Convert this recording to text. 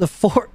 the four